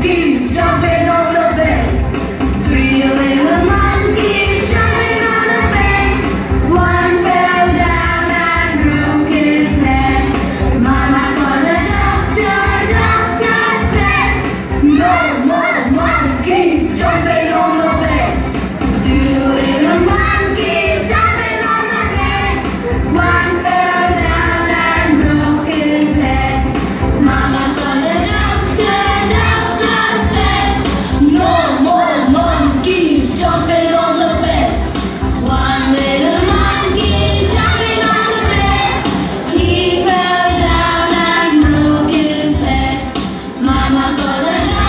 Geese jumping. I'm a color.